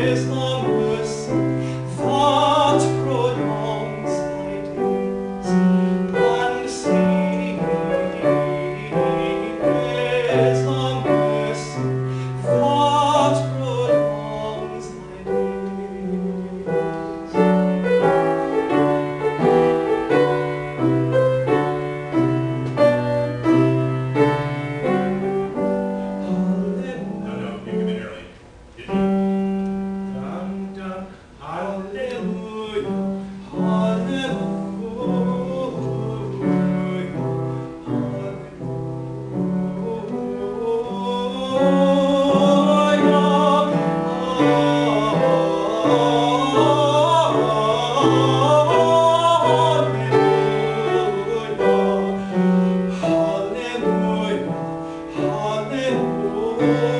mesma Thank.